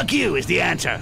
Fuck you is the answer.